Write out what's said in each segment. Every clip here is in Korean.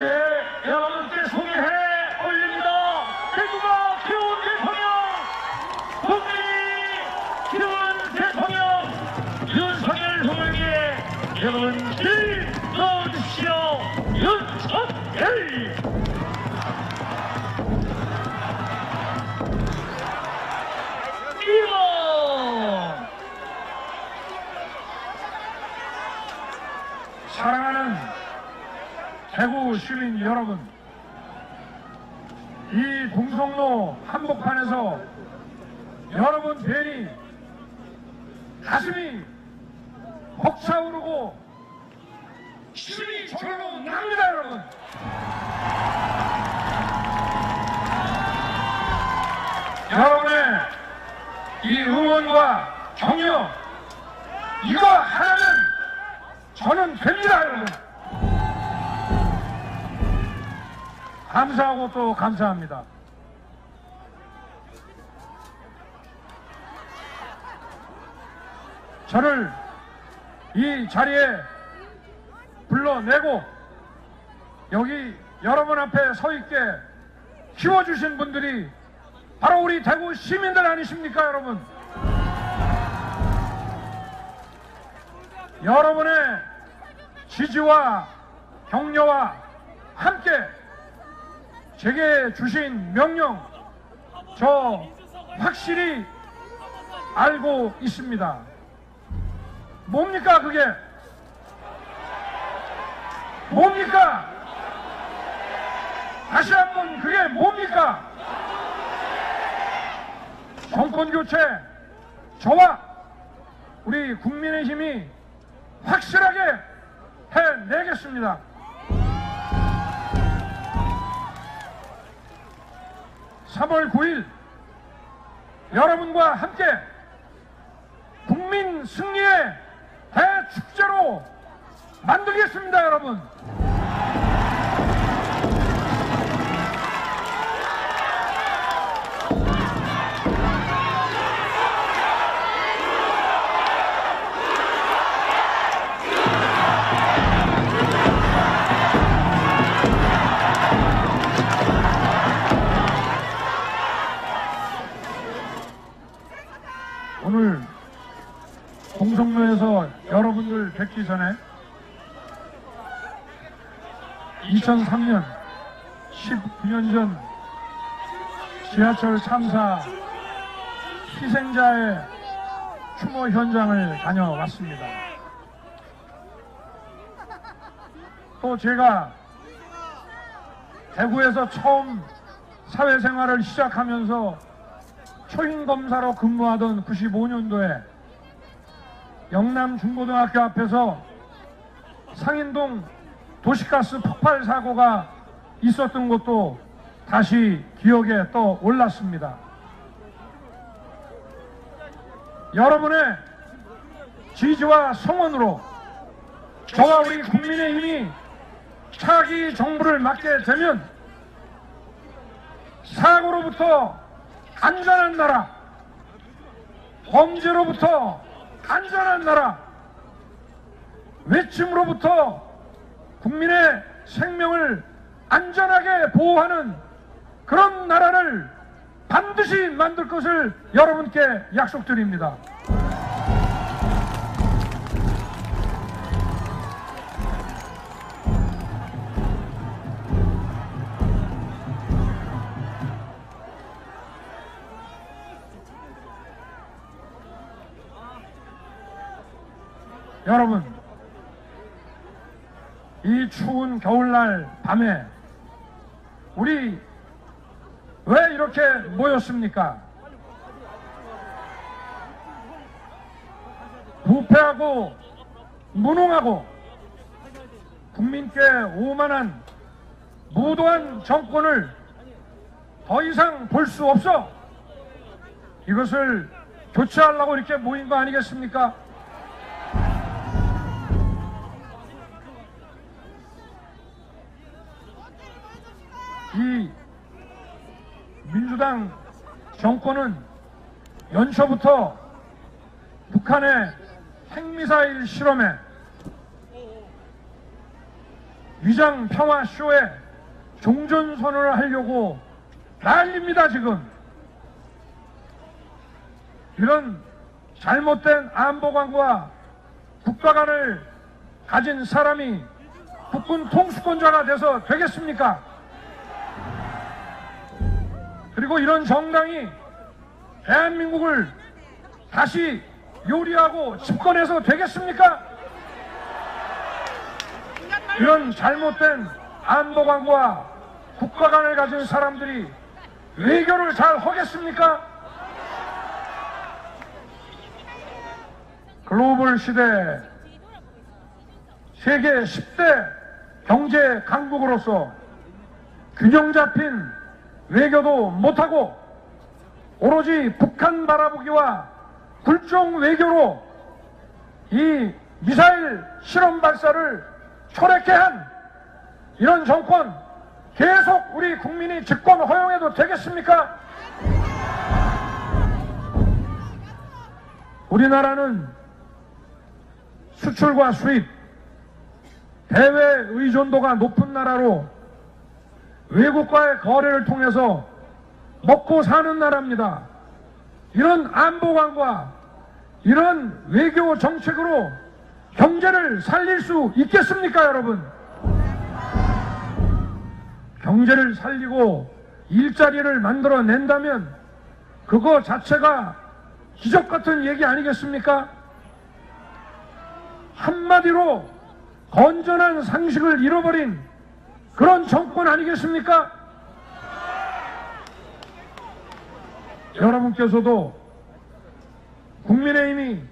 Yeah. 시민 여러분, 이 동성로 한복판에서 여러분 뵈니 가슴이 벅차오르고 힘이 절로 납니다, 여러분. 여러분의 이 응원과 격려, 이거 하나는 저는 됩니다, 여러분. 감사하고 또 감사합니다. 저를 이 자리에 불러내고 여기 여러분 앞에 서 있게 키워주신 분들이 바로 우리 대구 시민들 아니십니까, 여러분? 여러분의 지지와 격려와 함께 제게 주신 명령 저 확실히 알고 있습니다. 뭡니까 그게? 뭡니까? 다시 한번 그게 뭡니까? 정권 교체 저와 우리 국민의힘이 확실하게 해내겠습니다. 삼월 9일 여러분과 함께 국민 승리의 대축제로 만들겠습니다, 여러분. 뵙기 전에 2003년 19년 전 지하철 참사 희생자의 추모 현장을 다녀왔습니다. 또 제가 대구에서 처음 사회생활을 시작하면서 초임검사로 근무하던 95년도에 영남 중고등학교 앞에서 상인동 도시가스 폭발 사고가 있었던 것도 다시 기억에 떠올랐습니다. 여러분의 지지와 성원으로 저와 우리 국민의힘이 차기 정부를 맡게 되면 사고로부터 안전한 나라, 범죄로부터 안전한 나라, 외침으로부터 국민의 생명을 안전하게 보호하는 그런 나라를 반드시 만들 것을 여러분께 약속드립니다. 여러분, 이 추운 겨울날 밤에 우리 왜 이렇게 모였습니까? 부패하고 무능하고 국민께 오만한 무도한 정권을 더 이상 볼 수 없어 이것을 교체하려고 이렇게 모인 거 아니겠습니까? 이 민주당 정권은 연초부터 북한의 핵미사일 실험에 위장 평화 쇼에 종전 선언을 하려고 난립니다 지금. 이런 잘못된 안보 관과 국가관을 가진 사람이 국군 통수권자가 돼서 되겠습니까? 그리고 이런 정당이 대한민국을 다시 요리하고 집권해서 되겠습니까? 이런 잘못된 안보관과 국가관을 가진 사람들이 외교를 잘 하겠습니까? 글로벌 시대 세계 10대 경제 강국으로서 균형 잡힌 외교도 못하고 오로지 북한 바라보기와 굴종 외교로 이 미사일 실험 발사를 초래케 한 이런 정권 계속 우리 국민이 집권 허용해도 되겠습니까? 우리나라는 수출과 수입, 대외 의존도가 높은 나라로 외국과의 거래를 통해서 먹고 사는 나라입니다. 이런 안보관과 이런 외교 정책으로 경제를 살릴 수 있겠습니까, 여러분? 경제를 살리고 일자리를 만들어낸다면 그거 자체가 기적 같은 얘기 아니겠습니까? 한마디로 건전한 상식을 잃어버린 그런 정권 아니겠습니까? 여러분께서도 국민의힘이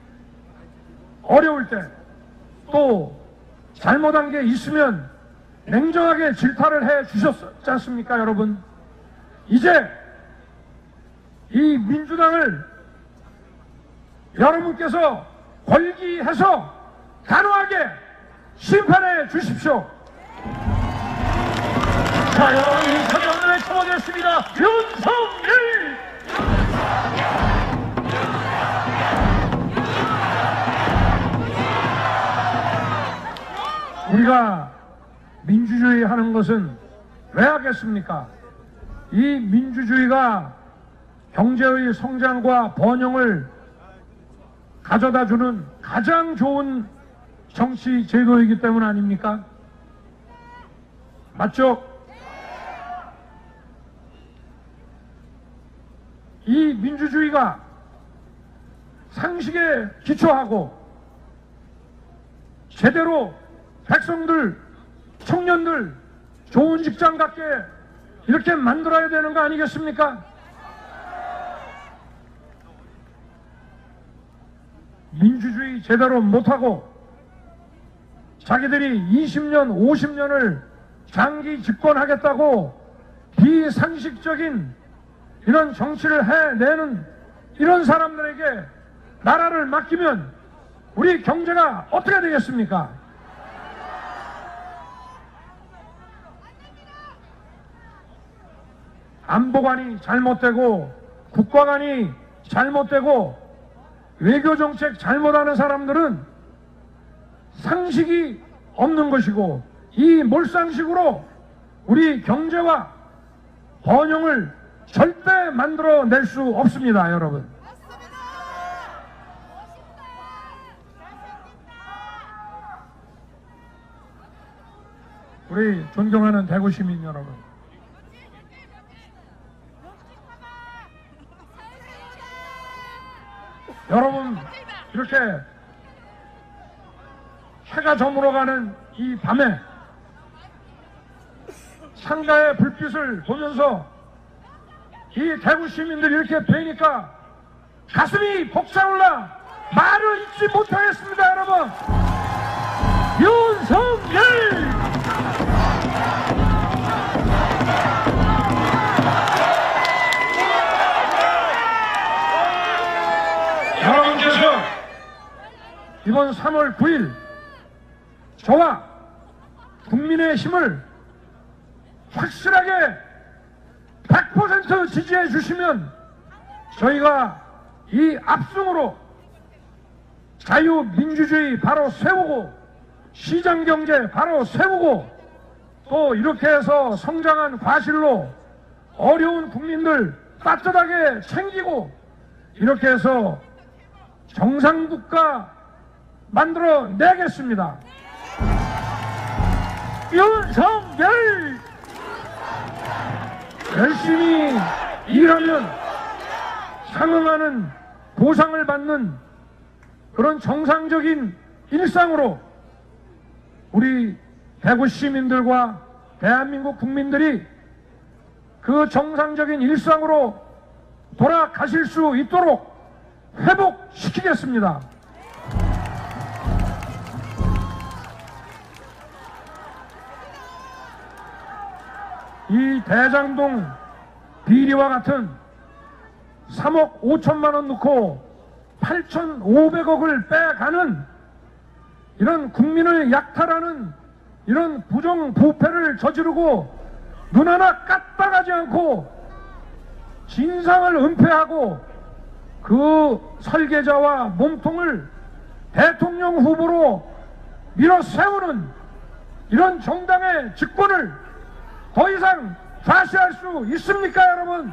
어려울 때 또 잘못한 게 있으면 냉정하게 질타를 해 주셨지 않습니까, 여러분? 이제 이 민주당을 여러분께서 권기해서 단호하게 심판해 주십시오. 자, 여러분, 이 서명을 외쳐보겠습니다. 윤석열! 우리가 민주주의 하는 것은 왜 하겠습니까? 이 민주주의가 경제의 성장과 번영을 가져다 주는 가장 좋은 정치 제도이기 때문 아닙니까? 맞죠? 이 민주주의가 상식에 기초하고 제대로 백성들, 청년들 좋은 직장 갖게 이렇게 만들어야 되는 거 아니겠습니까? 민주주의 제대로 못하고 자기들이 20년, 50년을 장기 집권하겠다고 비상식적인 이런 정치를 해내는 이런 사람들에게 나라를 맡기면 우리 경제가 어떻게 되겠습니까? 안보관이 잘못되고 국가관이 잘못되고 외교정책 잘못하는 사람들은 상식이 없는 것이고 이 몰상식으로 우리 경제와 번영을 절대 만들어낼 수 없습니다, 여러분. 우리 존경하는 대구 시민 여러분. 여러분, 이렇게 해가 저물어가는 이 밤에 상가의 불빛을 보면서 이 대구 시민들이 이렇게 뵈니까 가슴이 벅차올라 말을 잊지 못하겠습니다, 여러분. 윤석열! 여러분께서 이번 3월 9일 저와 국민의 힘을 확실하게 100% 지지해 주시면 저희가 이 압승으로 자유민주주의 바로 세우고 시장경제 바로 세우고 또 이렇게 해서 성장한 과실로 어려운 국민들 따뜻하게 챙기고 이렇게 해서 정상국가 만들어 내겠습니다. 윤석열 열심히 일하면 상응하는 보상을 받는 그런 정상적인 일상으로 우리 대구 시민들과 대한민국 국민들이 그 정상적인 일상으로 돌아가실 수 있도록 회복시키겠습니다. 이 대장동 비리와 같은 3억 5천만 원 넣고 8,500억을 빼가는 이런 국민을 약탈하는 이런 부정부패를 저지르고 눈 하나 까딱하지 않고 진상을 은폐하고 그 설계자와 몸통을 대통령 후보로 밀어 세우는 이런 정당의 직권을 더 이상 좌시할 수 있습니까 여러분?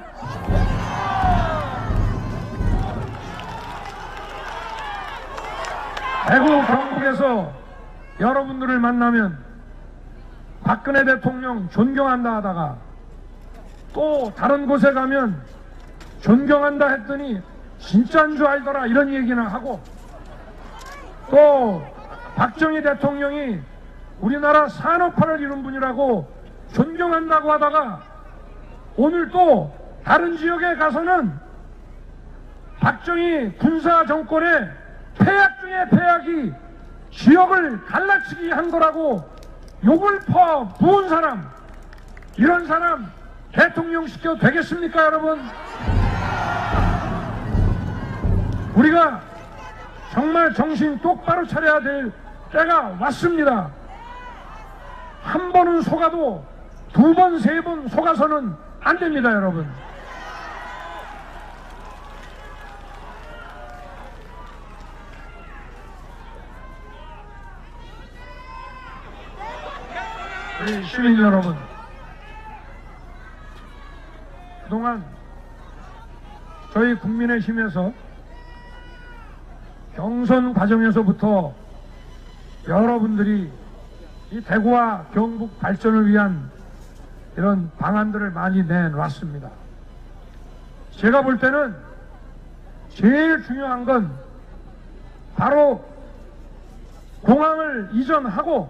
대구 경북에서 여러분들을 만나면 박근혜 대통령 존경한다 하다가 또 다른 곳에 가면 존경한다 했더니 진짜인 줄 알더라 이런 얘기는 하고 또 박정희 대통령이 우리나라 산업화를 이룬 분이라고 존경한다고 하다가 오늘 또 다른 지역에 가서는 박정희 군사 정권의 폐약 중에 폐약이 지역을 갈라치기 한 거라고 욕을 퍼 부은 사람 이런 사람 대통령 시켜 되겠습니까 여러분? 우리가 정말 정신 똑바로 차려야 될 때가 왔습니다. 한 번은 속아도 두 번, 세 번 속아서는 안 됩니다, 여러분. 우리 시민 여러분, 그동안 저희 국민의힘에서 경선 과정에서부터 여러분들이 이 대구와 경북 발전을 위한 이런 방안들을 많이 내놨습니다. 제가 볼 때는 제일 중요한 건 바로 공항을 이전하고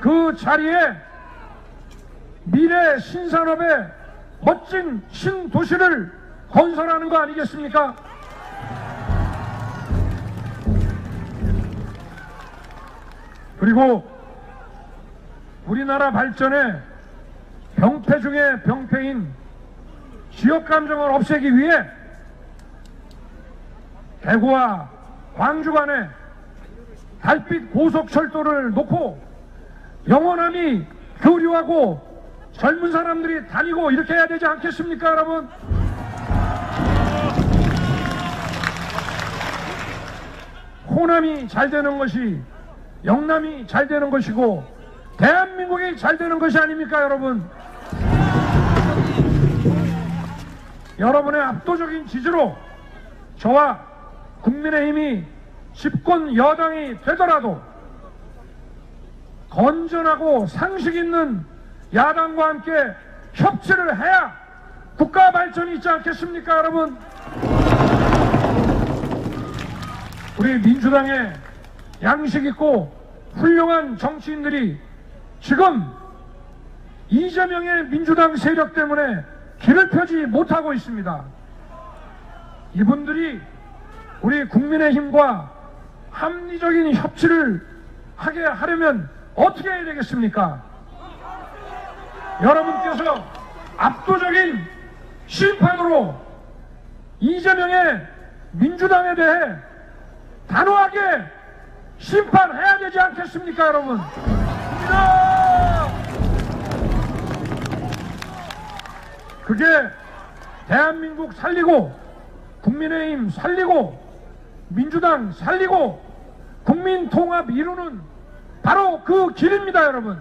그 자리에 미래 신산업의 멋진 신도시를 건설하는 거 아니겠습니까? 그리고 우리나라 발전에 병폐 중에 병폐인 지역 감정을 없애기 위해 대구와 광주 간에 달빛 고속철도를 놓고 영원함이 교류하고 젊은 사람들이 다니고 이렇게 해야 되지 않겠습니까 여러분? 호남이 잘 되는 것이 영남이 잘 되는 것이고 대한민국이 잘 되는 것이 아닙니까 여러분? 여러분의 압도적인 지지로 저와 국민의힘이 집권 여당이 되더라도 건전하고 상식 있는 야당과 함께 협치를 해야 국가 발전이 있지 않겠습니까 여러분? 우리 민주당의 양식 있고 훌륭한 정치인들이 지금 이재명의 민주당 세력 때문에 길을 펴지 못하고 있습니다. 이분들이 우리 국민의힘과 합리적인 협치를 하게 하려면 어떻게 해야 되겠습니까? 여러분께서 압도적인 심판으로 이재명의 민주당에 대해 단호하게 심판해야 되지 않겠습니까, 여러분? 그게 대한민국 살리고 국민의힘 살리고 민주당 살리고 국민 통합 이루는 바로 그 길입니다 여러분.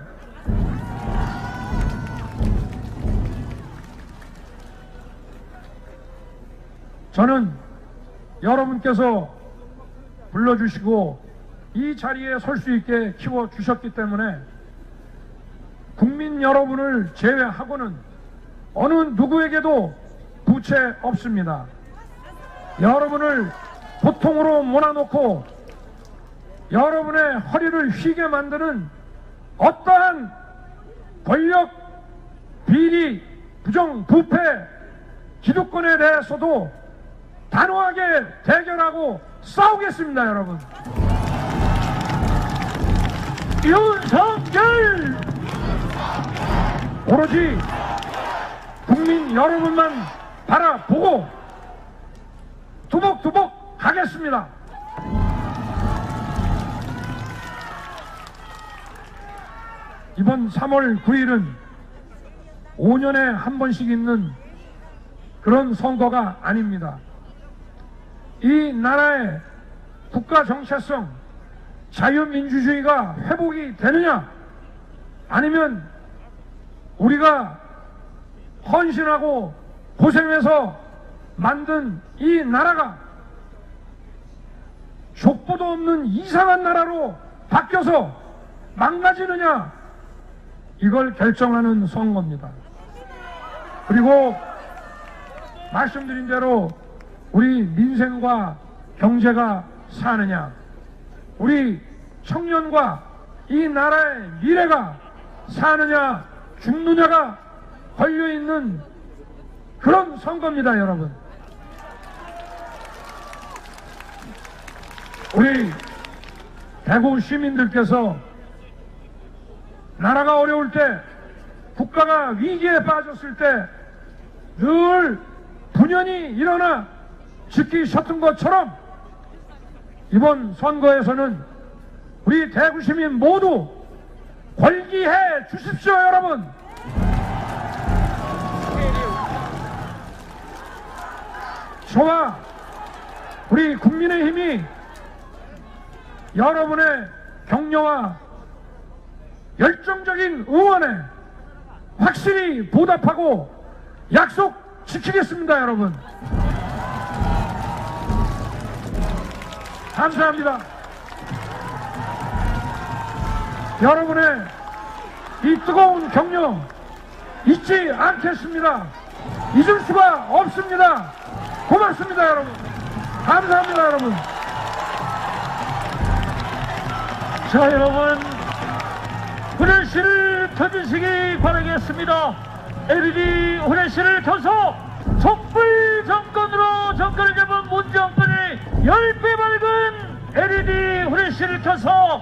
저는 여러분께서 불러주시고 이 자리에 설 수 있게 키워주셨기 때문에 국민 여러분을 제외하고는 어느 누구에게도 부채 없습니다. 여러분을 고통으로 몰아놓고 여러분의 허리를 휘게 만드는 어떠한 권력, 비리, 부정, 부패, 기득권에 대해서도 단호하게 대결하고 싸우겠습니다, 여러분. 윤석열! 오로지 국민 여러분만 바라보고 두벅두벅 가겠습니다. 이번 3월 9일은 5년에 한 번씩 있는 그런 선거가 아닙니다. 이 나라의 국가 정체성, 자유민주주의가 회복이 되느냐, 아니면 우리가 헌신하고 고생해서 만든 이 나라가 족보도 없는 이상한 나라로 바뀌어서 망가지느냐, 이걸 결정하는 선거입니다. 그리고 말씀드린 대로 우리 민생과 경제가 사느냐, 우리 청년과 이 나라의 미래가 사느냐, 죽느냐가 걸려있는 그런 선거입니다, 여러분. 우리 대구 시민들께서 나라가 어려울 때, 국가가 위기에 빠졌을 때 늘 분연히 일어나 지키셨던 것처럼 이번 선거에서는 우리 대구 시민 모두 권기해 주십시오, 여러분. 저와 우리 국민의 힘이 여러분의 격려와 열정적인 응원에 확실히 보답하고 약속 지키겠습니다, 여러분. 감사합니다. 여러분의 이 뜨거운 격려 잊지 않겠습니다. 잊을 수가 없습니다. 고맙습니다, 여러분. 감사합니다, 여러분. 자 여러분 후레쉬를 켜주시기 바라겠습니다 LED 후레쉬를 켜서 촛불 정권으로 정권을 잡은 문정권의 10배 밝은 LED 후레쉬를 켜서